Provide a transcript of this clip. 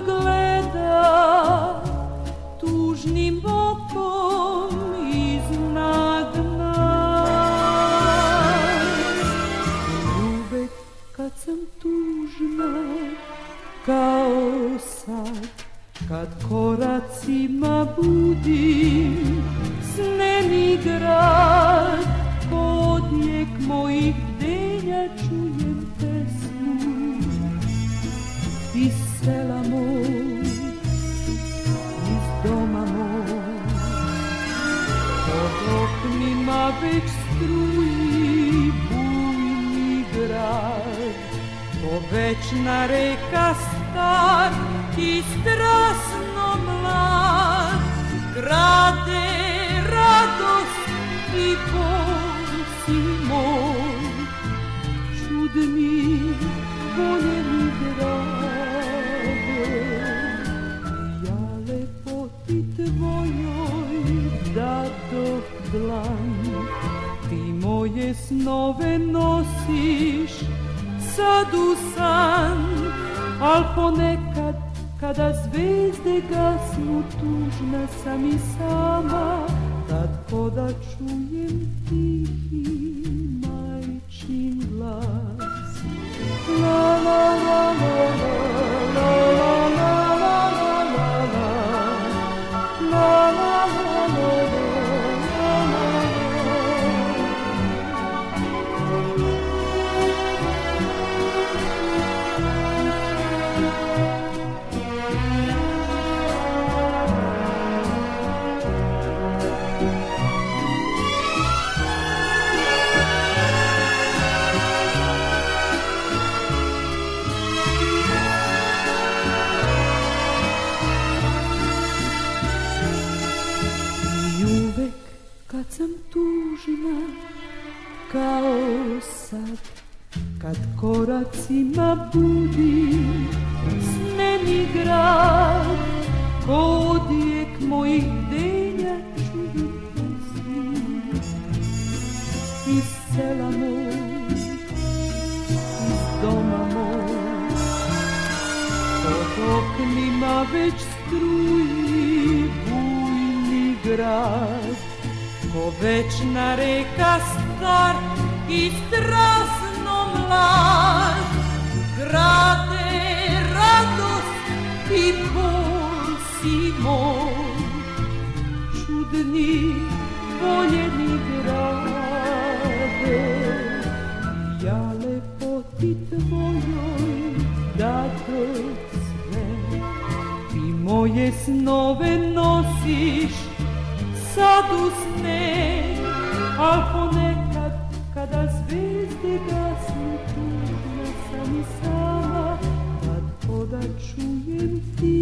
gleda tužnim okom iznad nas. Uvek kad sam tužna, kao sad, kad koracima budim sneni grad, večna reka star i strasno mlad, grade radost i bol moj, čudni voljeni grade. Ja lepoti tvojoj dadoh dlan, ti moje snove nosiš sad u san, al ponekad kada zvezde gasnu tužna sam i sama, tad koda čujem tihi majčin glas. La la la la la la la la la la la la la la la kad sam tužna kao sad. Kad koracima budim sneni grad. Kodijek mojih denja čujem pesmu Iz sela moj, iz doma moj. Pod oknima već struji bujni grad Ko večna reka star i strasno mlad. Grade radost i bol si moj Čudni voljeni grade. Ja lepoti tvojoj dadoh sve. Ti moje snove nosiš sad usne, a ponekad kada zvezde gasnu, tužna sam i sama, kad oda čujem ti